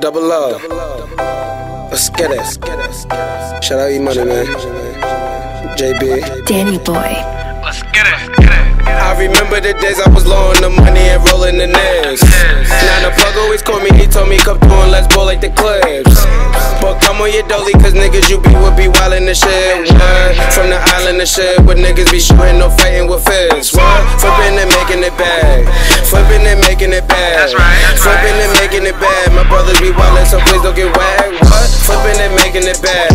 double O. Let's get it. Shout out E Money, man. JB. Danny Boy. Let's get it. Get it. I remember the days I was low on the money and rolling the nails. Now the plug always called me, he told me come through and let's ball like the clips. But come on your dolly, cause niggas you be would be wildin' the shit. What? From the island of shit, where niggas be shooting, no fighting with fists. What? Flipping and making it bad. Flipping and making it bad. That's right, that's right. Making it bad. My brothers be wildin', so please don't get whacked. What? Flipping and making it bad.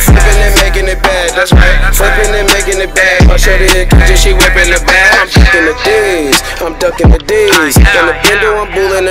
Flipping and making it bad. That's right. Flipping and making it bad. My shorty in the kitchen, she whipping the bag. I'm ducking the D's. I'm ducking the D's. In the window, I'm rolling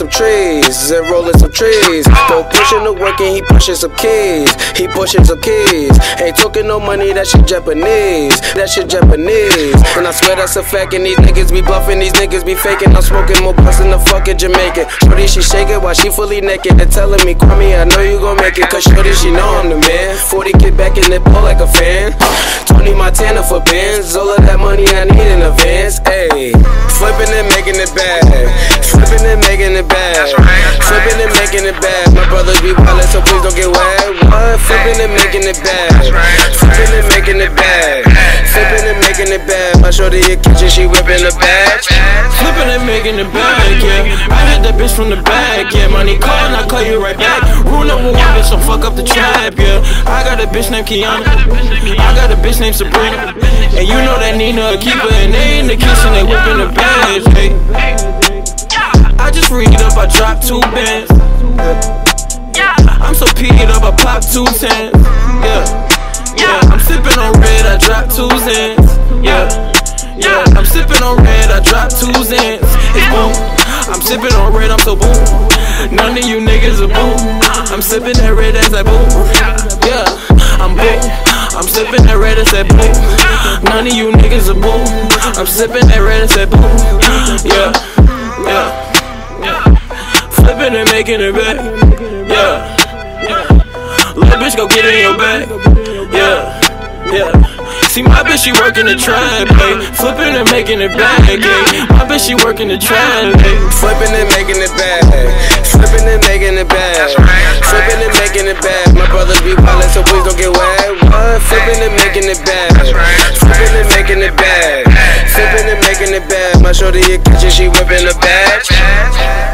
some trees. And rolling some trees. Go pushing the work and he pushing some keys. He pushing some keys. Ain't talking no money, that shit Japanese. That shit Japanese. And I swear that's a fact. And these niggas be bluffing, these niggas be faking. I'm smoking more blunts than the fucking Jamaican. Shorty, she shaking while she fully naked. They're telling me, Kwame, I know you gon' make it. Cause Shorty, she know I'm the man. 40 kid back in the ball like a fan. Tony Montana for bands. All of that money I need in advance. Ayy. Flipping and making it bad. And making it bad. That's right, that's right. Flipping and making it bad. My brothers be wildin', so please don't get wet. What? Flipping and making it bad. That's right, that's Flipping and making it bad. Flipping and making it bad. My shorty in kitchen, she whipping the bag. Flipping and making it back, yeah. I had that bitch from the back, yeah. Money call and I call you right back. Rule number one, bitch, don't fuck up the trap, yeah. I got a bitch named Kiana. I got a bitch named Sabrina. And you know that Nina a keeper, and they in the kitchen, they whipping the bags, hey. I just read up, I dropped two bands. I'm so peed up, I popped two tens. Yeah, yeah. I'm sipping on red, I dropped two zens. Yeah, yeah. I'm sipping on red, I dropped two zens. It's boom. I'm sipping on red, I'm so boom. None of you niggas are boom. I'm sipping that red as I boom. Yeah, I'm boom. I'm sipping that red as I boom. None of you niggas are boom. I'm sipping that red as I boom. Flipping and making it back. Yeah. Little bitch go get in your bag. Yeah, yeah. See my bitch, she working the trap, hey. Flipping and making it back, hey. My bitch, she working the trap, hey. Flipping and making it bad. Flipping and making it bad. That's right, that's right. Flipping and making it bad. My brothers be wildin', so please don't get wet. What? Flipping and making it bad. That's Flipping and making it bad. Flipping and making it bad. My shorty in kitchen, she whipping the bag.